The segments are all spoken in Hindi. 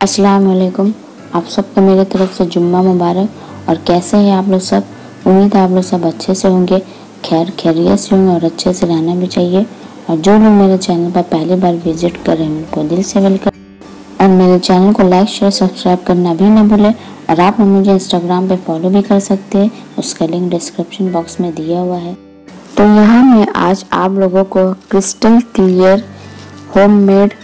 अस्सलाम वालेकुम। आप सबको मेरे तरफ़ से जुम्मा मुबारक। और कैसे हैं आप लोग सब? उम्मीद है आप लोग सब अच्छे से होंगे। खैर, खैरियत से होंगे और अच्छे से रहना भी चाहिए। और जो लोग मेरे चैनल पर पहली बार विज़िट कर रहे हैं, उनको दिल से वेलकम। और मेरे चैनल को लाइक, शेयर, सब्सक्राइब करना भी ना भूलें। और आप लोग मुझे इंस्टाग्राम पे फॉलो भी कर सकते हैं। उसका लिंक डिस्क्रिप्शन बॉक्स में दिया हुआ है। तो यहाँ मैं आज आप लोगों को क्रिस्टल क्लियर होममेड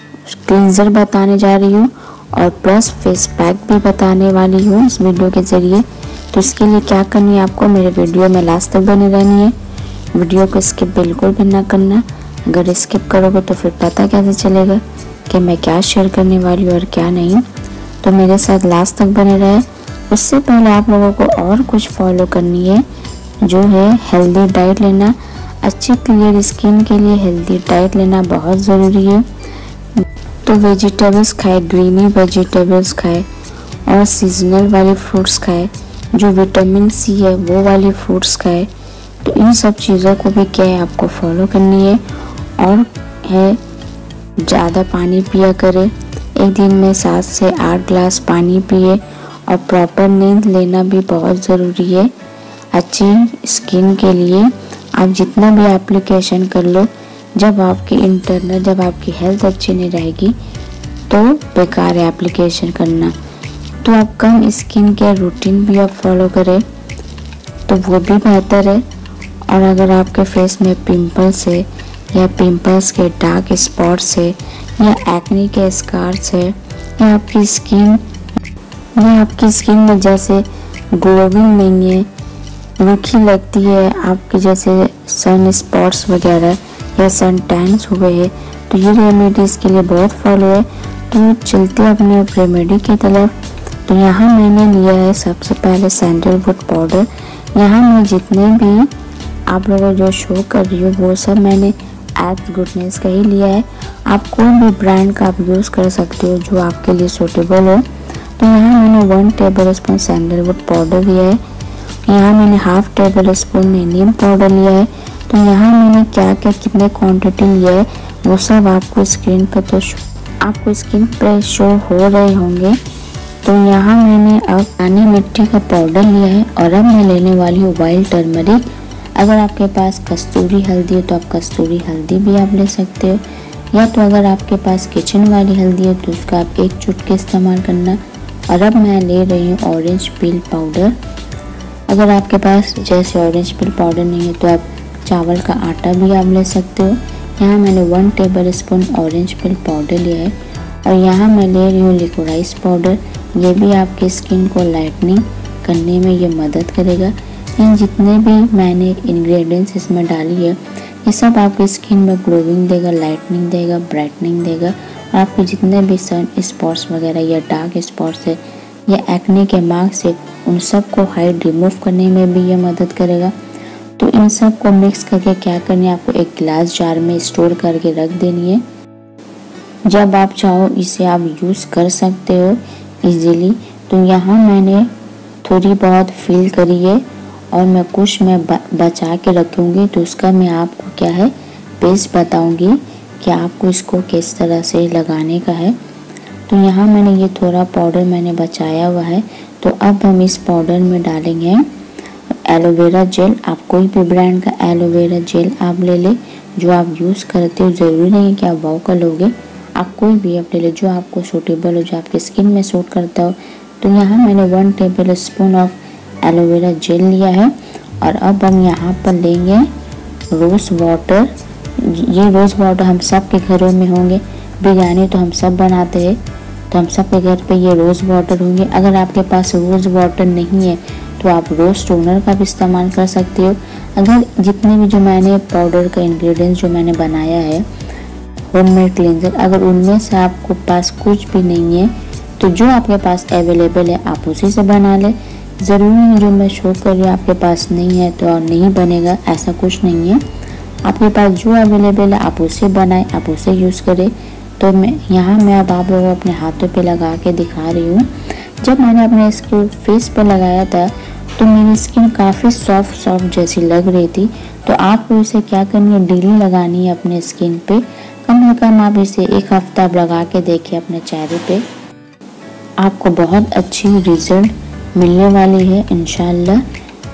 क्लींजर बताने जा रही हूँ। और प्लस फेस पैक भी बताने वाली हूँ इस वीडियो के ज़रिए। तो इसके लिए क्या करनी है आपको? मेरे वीडियो में लास्ट तक बने रहनी है। वीडियो को स्किप बिल्कुल भी ना करना। अगर स्किप करोगे तो फिर पता कैसे चलेगा कि मैं क्या शेयर करने वाली हूँ और क्या नहीं। तो मेरे साथ लास्ट तक बने रहे। उससे पहले आप लोगों को और कुछ फॉलो करनी है, जो है हेल्दी डाइट लेना। अच्छी क्लियर स्किन के लिए हेल्दी डाइट लेना बहुत ज़रूरी है। तो वेजिटेबल्स खाए ग्रीनी वेजिटेबल्स खाए, और सीजनल वाले फ्रूट्स खाए, जो विटामिन सी है, वो वाले फ्रूट्स खाए। तो इन सब चीज़ों को भी क्या है, आपको फॉलो करनी है। और है, ज़्यादा पानी पिया करें। एक दिन में सात से आठ ग्लास पानी पिए, और प्रॉपर नींद लेना भी बहुत ज़रूरी है। अच्छी स्किन के लिए आप जितना भी एप्लीकेशन कर लो जब आपकी इंटरनल जब आपकी हेल्थ अच्छी नहीं रहेगी तो बेकार है एप्लीकेशन करना। तो आप कम स्किन केयर रूटीन भी आप फॉलो करें तो वो भी बेहतर है। और अगर आपके फेस में पिंपल्स है, या पिंपल्स के डार्क स्पॉट्स है, या एक्नी के स्कार्स है, या आपकी स्किन या आपकी स्किन में जैसे ग्लोविंग नहीं है, रुखी लगती है, आपके जैसे सन स्पॉट्स वगैरह या सन हुए हैं तो ये रेमेडी इसके लिए बहुत फॉलो है तो चलते अपने रेमेडी की तरफ़। तो यहाँ मैंने लिया है सबसे पहले सैंडलवुड पाउडर यहाँ मैं जितने भी आप लोगों जो शो कर रही हूँ, वो सब मैंने एज गुडनेस का ही लिया है। आप कोई भी ब्रांड का आप यूज़ कर सकते हो जो आपके लिए सूटेबल हो। तो यहाँ मैंने one tablespoon sandalwood powder लिया है। यहाँ मैंने half tablespoon neem powder लिया है। तो यहाँ मैंने क्या क्या, कितने क्वांटिटी लिए, वो सब आपको स्क्रीन पर तो आपको स्क्रीन पर शो हो रहे होंगे। तो यहाँ मैंने अब पानी मिट्टी का पाउडर लिया है और अब मैं लेने वाली हूँ वाइल्ड टर्मरिक अगर आपके पास कस्तूरी हल्दी है तो आप कस्तूरी हल्दी भी आप ले सकते हो। या तो अगर आपके पास किचन वाली हल्दी है तो उसका आप एक चुटके इस्तेमाल करना। और अब मैं ले रही हूँ ऑरेंज पील पाउडर अगर आपके पास जैसे ऑरेंज पील पाउडर नहीं है तो आप चावल का आटा भी आप ले सकते हो। यहाँ मैंने one tablespoon orange peel powder लिया है और यहाँ मैं ले रही हूँ लिकोराइस पाउडर ये भी आपकी स्किन को लाइटनिंग करने में ये मदद करेगा। इन जितने भी मैंने इंग्रेडिएंट्स इसमें डाली है, ये सब आपकी स्किन में ग्लोविंग देगा लाइटनिंग देगा ब्राइटनिंग देगा। और आपके जितने भी सन स्पॉट्स वगैरह या डार्क स्पॉट्स है, या एक्ने के मार्क्स है, उन सबको हाइड रिमूव करने में भी ये मदद करेगा। तो इन सबको मिक्स करके क्या करनी है? आपको एक गिलास जार में स्टोर करके रख देनी है। जब आप चाहो, इसे आप यूज़ कर सकते हो इजीली तो यहाँ मैंने थोड़ी बहुत फील करी है और मैं कुछ मैं बचा के रखूँगी। तो उसका मैं आपको क्या है? पेस्ट बताऊँगी कि आपको इसको किस तरह से लगाने का है। तो यहाँ मैंने ये थोड़ा पाउडर मैंने बचाया हुआ है। तो अब हम इस पाउडर में डालेंगे एलोवेरा जेल, आप कोई भी ब्रांड का एलोवेरा जेल आप ले लें, जो आप यूज़ करते हो, ज़रूरी नहीं है कि आप वाव का लोगे। आप कोई भी आप ले लें, जो आपको सूटेबल हो, जो आपके स्किन में सूट करता हो। तो यहाँ मैंने one tablespoon of aloe vera gel लिया है। और अब हम यहाँ पर लेंगे रोज़ वाटर ये रोज़ वाटर हम सब के घरों में होंगे। बिरयानी तो हम सब बनाते हैं। तो हम सब के घर पे ये रोज़ वाटर होंगे। अगर आपके पास रोज़ वाटर नहीं है तो आप रोज टोनर का भी इस्तेमाल कर सकते हो। अगर जितने भी जो मैंने पाउडर का इंग्रेडिएंट्स जो मैंने बनाया है होममेड क्लींजर अगर उनमें से आपको पास कुछ भी नहीं है तो जो आपके पास अवेलेबल है, आप उसी से बना लें। ज़रूरी नहीं, जो मैं शो कर रही आपके पास नहीं है तो और नहीं बनेगा, ऐसा कुछ नहीं है। आपके पास जो अवेलेबल है, आप उसे बनाएँ, आप उसे यूज़ करें। तो मैं, यहाँ मैं अब आप लोगों को अपने हाथों पे लगा के दिखा रही हूँ। जब मैंने अपने इसको फेस पर लगाया था तो मेरी स्किन काफ़ी सॉफ्ट सॉफ्ट जैसी लग रही थी। तो आपको इसे क्या करनी है डेली लगानी है अपने स्किन पे। कम से कम आप इसे एक हफ़्ता लगा के देखिए अपने चेहरे पे। आपको बहुत अच्छी रिज़ल्ट मिलने वाली है इनशाला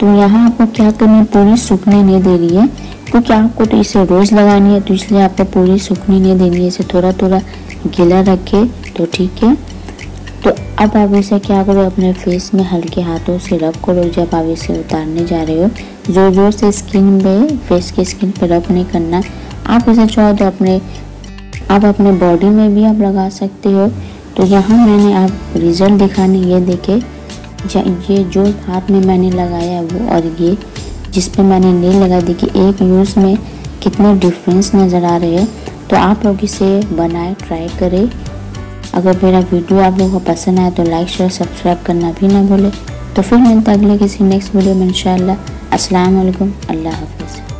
तो यहाँ आपको क्या करनी है? पूरी सूखने नहीं दे रही है। क्योंकि आपको तो इसे रोज़ लगानी है तो इसलिए आपको पूरी सूखनी नहीं देनी है। इसे थोड़ा थोड़ा गीला रखे तो ठीक है। अब आप इसे क्या करो, अपने फेस में हल्के हाथों से रब करो। जब आप इसे उतारने जा रहे हो ज़ोर ज़ोर से स्किन पे फेस की स्किन पे रब नहीं करना। आप इसे चाहो तो अपने, आप अपने बॉडी में भी आप लगा सकते हो। तो यहाँ मैंने आप रिज़ल्ट दिखाने, ये देखे ये जो हाथ में मैंने लगाया वो और ये, जिस पे मैंने नहीं लगा, देखिए, एक यूज़ में कितने डिफरेंस नज़र आ रहे हैं। तो आप लोग इसे बनाए ट्राई करें। अगर मेरा वीडियो आप लोगों को पसंद आया तो लाइक शेयर सब्सक्राइब करना भी ना भूलें। तो फिर मिलता अगले किसी नेक्स्ट वीडियो में इन अस्सलाम वालेकुम अल्लाह हाफिज़।